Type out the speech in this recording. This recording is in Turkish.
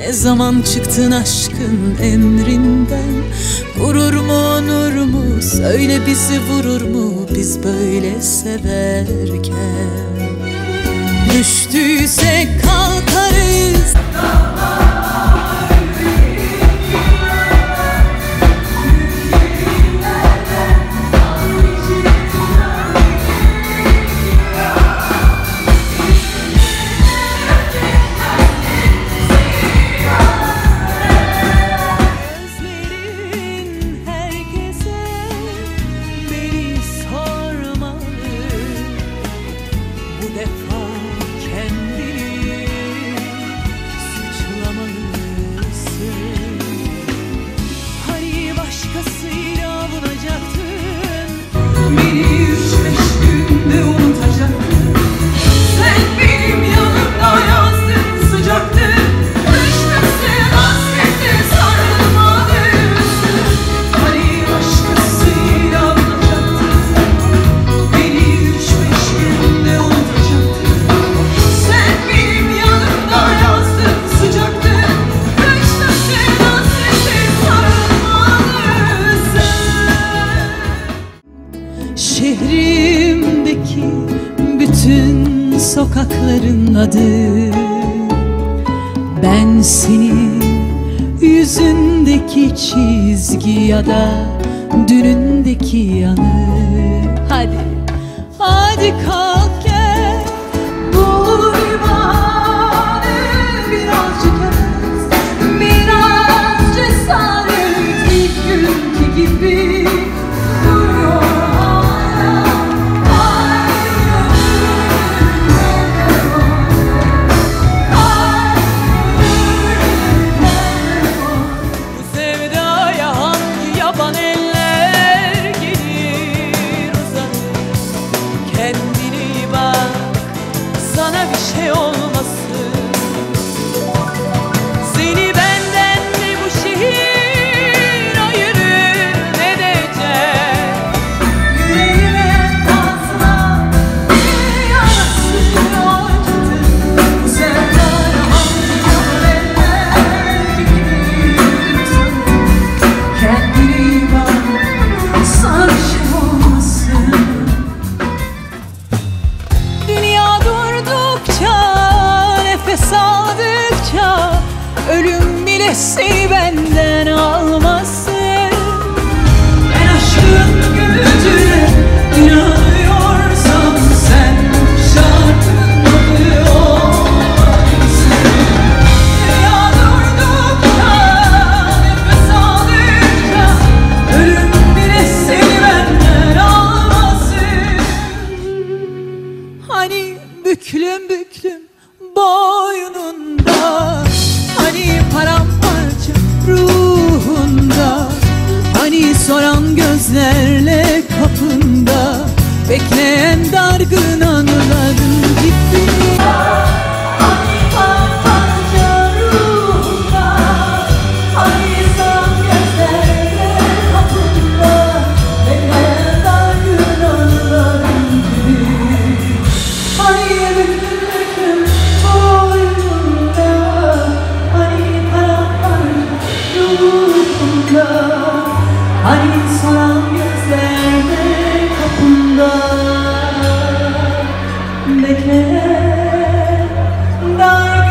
Ne zaman çıktın aşkın emrinden? Gurur mu onur mu? Söyle bizi vurur mu Biz böyle severken? Düştüysek kalkarız Kalkarız. sokakların adı. Ben seni yüzündeki çizgi ya da dünündeki yanı. Hadi, hadi kalk. Hani büklüm büklüm boynunda Hani paramparça ruhunda Hani soran gözlerle kapında Bekleyen dargın anı aşkla Hani soran kapında. Bekle Dar